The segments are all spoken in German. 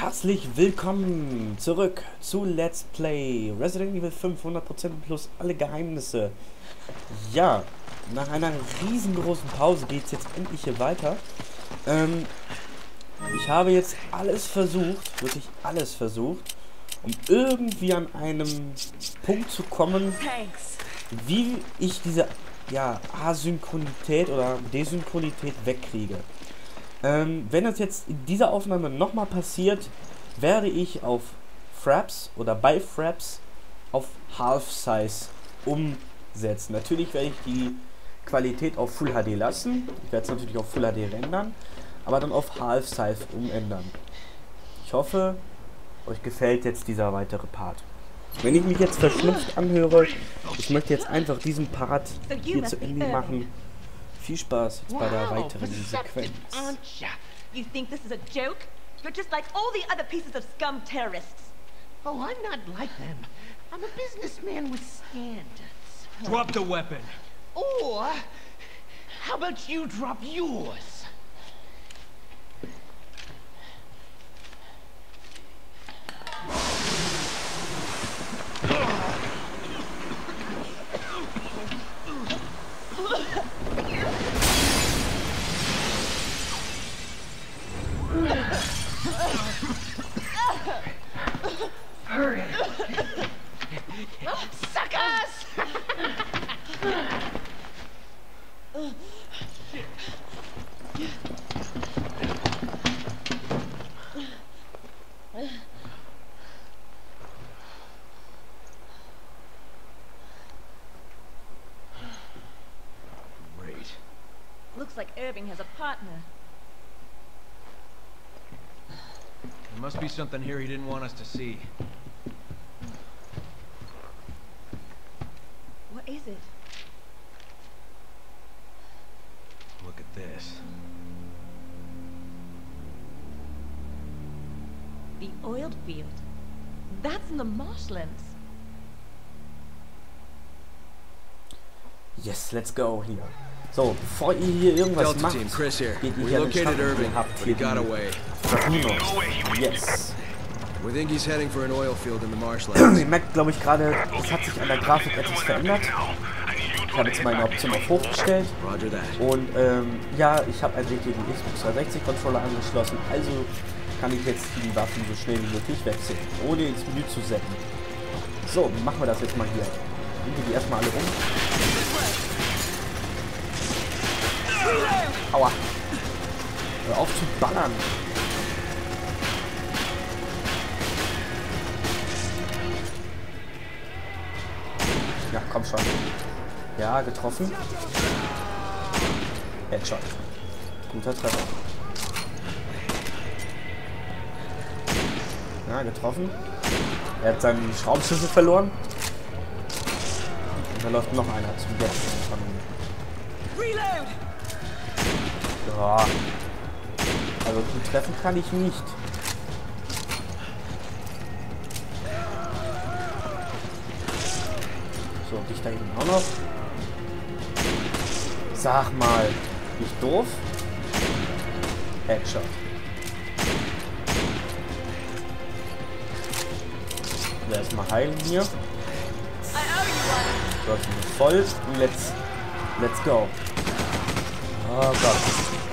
Herzlich willkommen zurück zu Let's Play Resident Evil 5 100% plus alle Geheimnisse. Ja, nach einer riesengroßen Pause geht es jetzt endlich hier weiter. Ähm, ich habe jetzt alles versucht, wirklich alles versucht, um irgendwie an einem Punkt zu kommen, wie ich diese ja, Asynchronität oder Desynchronität wegkriege. Ähm, wenn das jetzt in dieser Aufnahme nochmal passiert, werde ich auf Fraps oder bei Fraps auf Half Size umsetzen. Natürlich werde ich die Qualität auf Full HD lassen. Ich werde es natürlich auf Full HD rendern, aber dann auf Half Size umändern. Ich hoffe, euch gefällt jetzt dieser weitere Part. Wenn ich mich jetzt verschnupft anhöre, ich möchte jetzt einfach diesen Part hier zu Ende machen. Viel Spaß jetzt bei der weiteren Sequenz. You think this is a joke? You're just like all the other pieces of scum terrorists. Oh, I'm not like them. I'm a businessman with standards. Drop the weapon. Or, how about you drop yours? There must be something here he didn't want us to see. What is it? Look at this. The oiled field. That's in the marshlands. Yes, let's go hier. So, bevor ihr hier irgendwas Delta macht, team, Chris here. geht ihr hier an den Irving, habt hier die. Yes. We think he's heading for an oil field in the marshlands. Ihr merkt, glaube ich, gerade, es hat sich an der Grafik etwas verändert. Ich habe jetzt meine Option auf hoch gestellt. Roger that. Und ähm, ja, ich habe endlich den Xbox 360 Controller angeschlossen. Also kann ich jetzt die Waffen so schnell wie möglich wechseln, ohne ins Menü zu setzen. So, machen wir das jetzt mal hier. Nehmen wir die erstmal alle um. Aua. Hör auf zu ballern. Ja, komm schon. Ja, getroffen. Headshot. Guter Treffer. Ja, getroffen. Er hat seinen Schraubenschlüssel verloren. Und da läuft noch einer zum Jetzt. Reload! Ja. Also treffen kann ich nicht. So, dich da hinten auch noch. Sag mal, nicht doof? Headshot. So, erstmal heilen hier. So, voll. Let's, let's go. Oh Gott.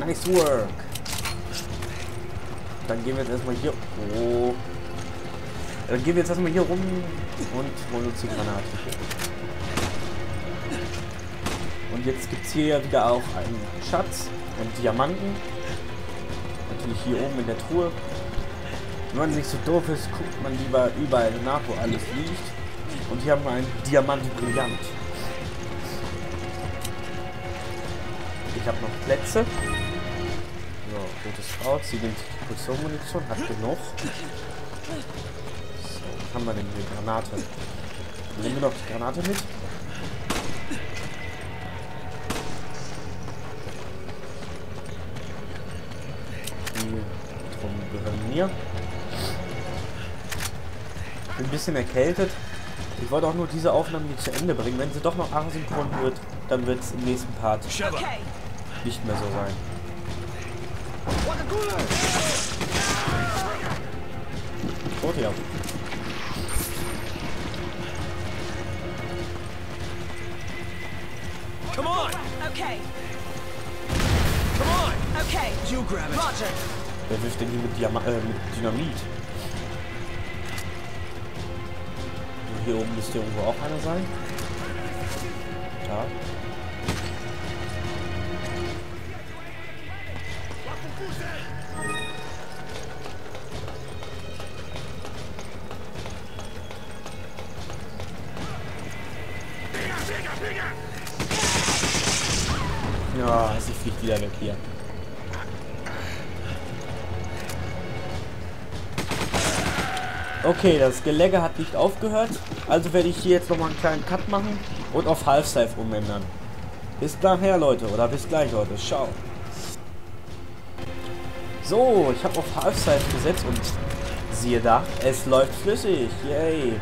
Nice work. Dann gehen wir jetzt erstmal hier. Oh. Dann gehen wir jetzt erstmal hier rum und holen uns die Granate. Und jetzt gibt es hier wieder auch einen Schatz, einen Diamanten. Natürlich hier oben in der Truhe. Wenn man nicht so doof ist, guckt man lieber überall nach, wo alles liegt. Und hier haben wir einen Diamant Brillant. Ich habe noch Plätze. So, rotes Kraut. Sie nimmt Munition, hat genug. So, was haben wir denn hier? Granate. Nehmen wir noch die Granate mit. Die drum gehören mir. Bin ein bisschen erkältet. Ich wollte auch nur diese Aufnahme nicht zu Ende bringen. Wenn sie doch noch asynchron wird, dann wird es im nächsten Part Okay. nicht mehr so sein. Tot ja. Come on! Okay. Come on! Okay. You grab it. Roger. Wer wirft denn hier mit, Diama äh, mit Dynamit? Und hier oben müsste irgendwo auch einer sein. Ja. Ja, sie fliegt wieder weg hier. Okay, das Gelegge hat nicht aufgehört. Also werde ich hier jetzt nochmal einen kleinen Cut machen und auf Half-Life umändern. Bis nachher, Leute. Oder bis gleich, Leute. Ciao. So, ich habe auf Half-Life gesetzt und siehe da, es läuft flüssig. Yay.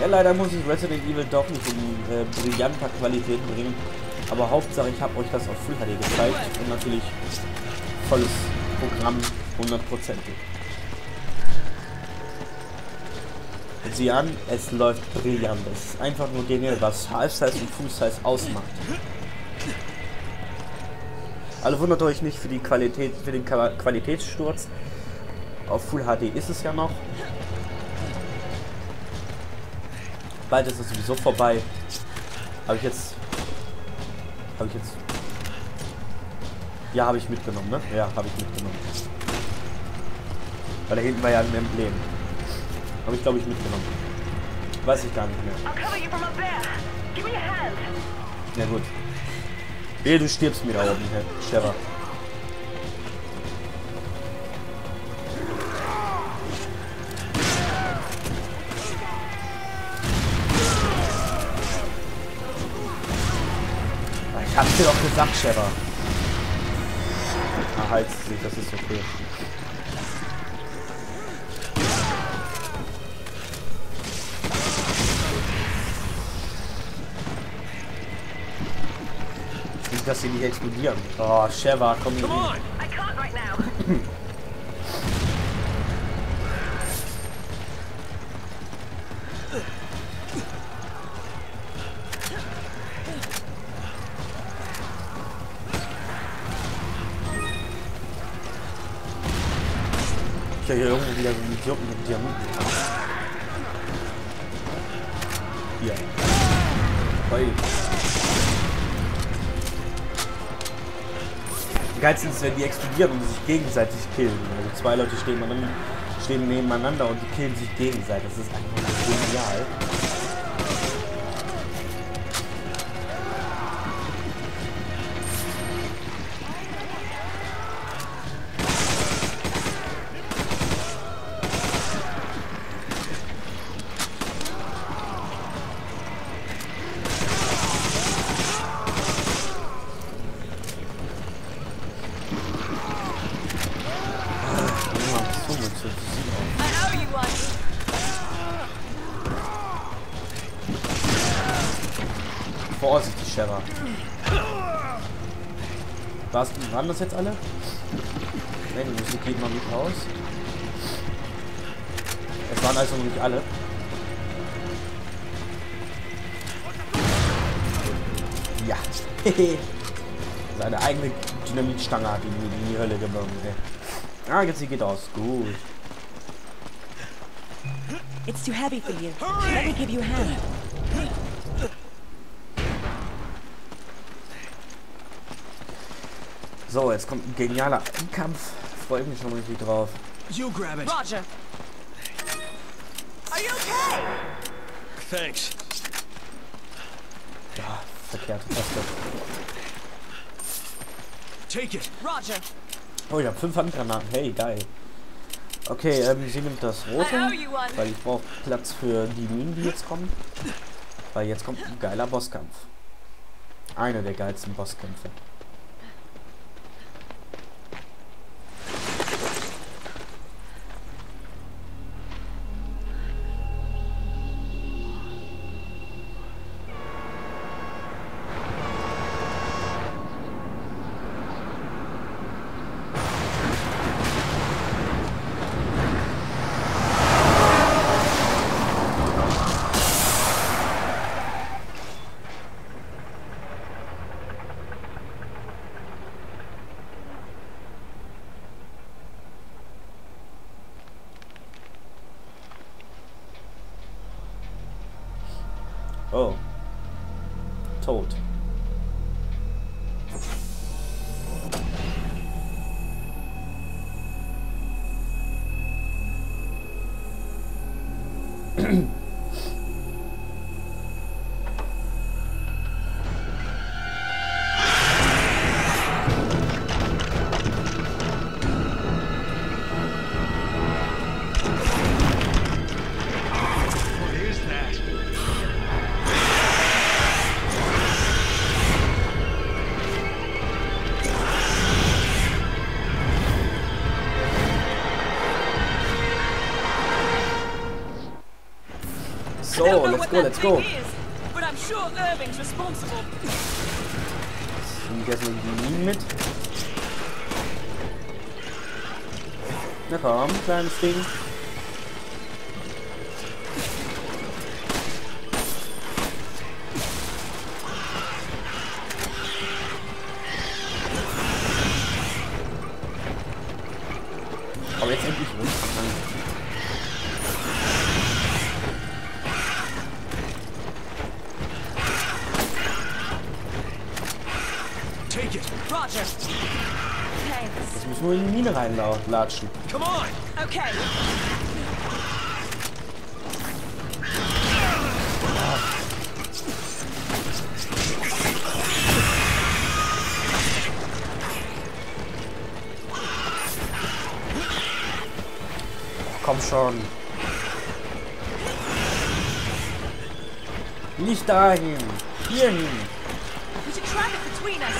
Ja, leider muss ich Resident Evil doch nicht in äh, brillanter Qualität bringen. Aber Hauptsache, ich habe euch das auf Full HD gezeigt. Und natürlich volles Programm, hundertprozentig. Sieh an, es läuft brillant. Es ist einfach nur genial, was Half-Size und Full-Size ausmacht. Alle wundert euch nicht für die Qualität, für den Qua- Qualitätssturz. Auf Full HD ist es ja noch. Bald ist es sowieso vorbei. Habe ich jetzt. Habe ich jetzt. Ja, habe ich mitgenommen, ne? Ja, habe ich mitgenommen. Weil da hinten war ja ein Emblem. Habe ich, glaube ich, mitgenommen. Weiß ich gar nicht mehr. Na gut. Wehe, du stirbst mir da oben, Herr Trevor. Ich hab's dir doch gesagt, Trevor. Ah, halt sich, das ist okay. Dass sie nicht explodieren. Oh, Sheva, komm hier Come hin. on! I can't right now. Ich höre hier irgendwo wieder so einen Idioten mit Diamanten. Hier. Oi. Geilsten ist, wenn die explodieren und sich gegenseitig killen. Also zwei Leute stehen, nebeneinander, stehen nebeneinander und die killen sich gegenseitig. Das ist einfach genial. Waren das jetzt alle? Ne, die Musik geht mal mit raus. Es waren also noch nicht alle. Ja. Seine eigene Dynamitstange hat ihn in die Hölle genommen. ey. Ah, jetzt geht aus. Gut. It's too heavy for you. Let me give you a hand. So, jetzt kommt ein genialer Kampf. Freue ich mich schon richtig drauf. You grab it. Roger. Are you okay? Thanks. Ja, verkehrte Taste. Take it. Roger. Oh, ich habe fünf Handgranaten. Hey, geil. Okay, ähm, sie nimmt das rote, weil ich brauche Platz für die Minen, die jetzt kommen. Weil jetzt kommt ein geiler Bosskampf. Einer der geilsten Bosskämpfe. Oh. Tot. Let's what go, that let's go. thing Is, but I'm sure Irving's responsible. Nimm ich erstmal die Minen mit. Na komm, kleines Ding. Reinlatschen. Come on. Okay. Komm schon. Nicht dahin. Hierhin. We should try it between us.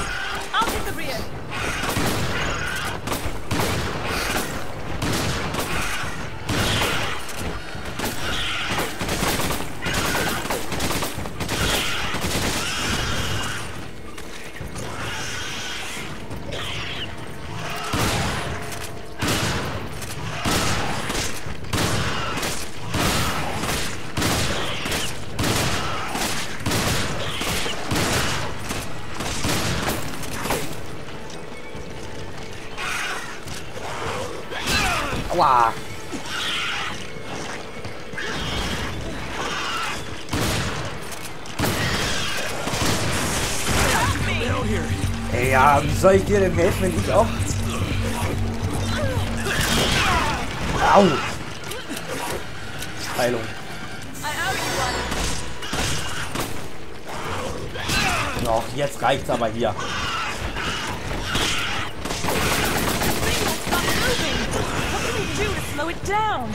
I'll hit the rear. Aua. Ja, wie soll ich dir denn helfen, wenn ich auch... Au. Heilung. Doch, jetzt reicht's aber hier. It down?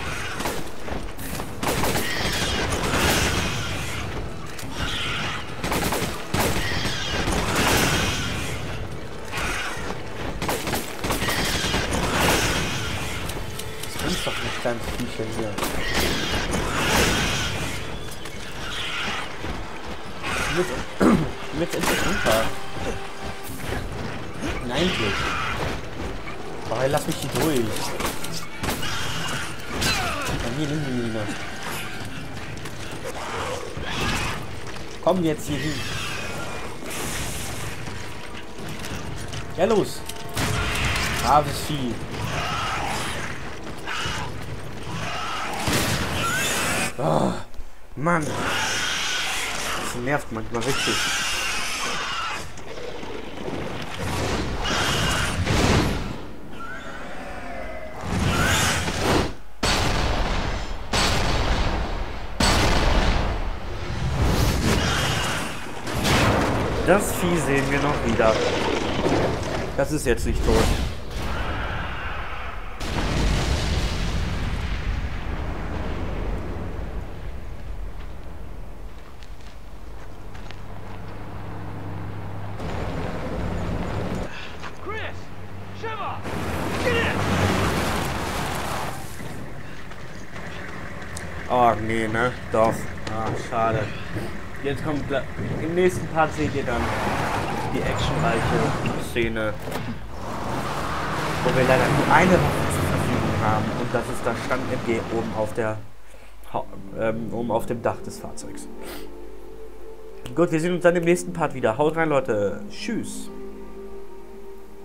Doch nicht kleines Viechchen hier. Mit, mit endlich. Nein, endlich. Oh, lass mich hier durch. Die Mine. Komm jetzt hier hin. Ja, los. Braves Vieh. Oh, Mann. Das nervt manchmal richtig. Das Vieh sehen wir noch wieder. Das ist jetzt nicht tot. Oh, nee, ne? Doch. Ah, schade. Jetzt kommt im nächsten Part seht ihr dann die actionreiche Szene, wo wir leider nur eine Waffe zur Verfügung haben und das ist das Stand-MG oben auf der ähm, oben auf dem Dach des Fahrzeugs. Gut, wir sehen uns dann im nächsten Part wieder. Haut rein, Leute. Tschüss.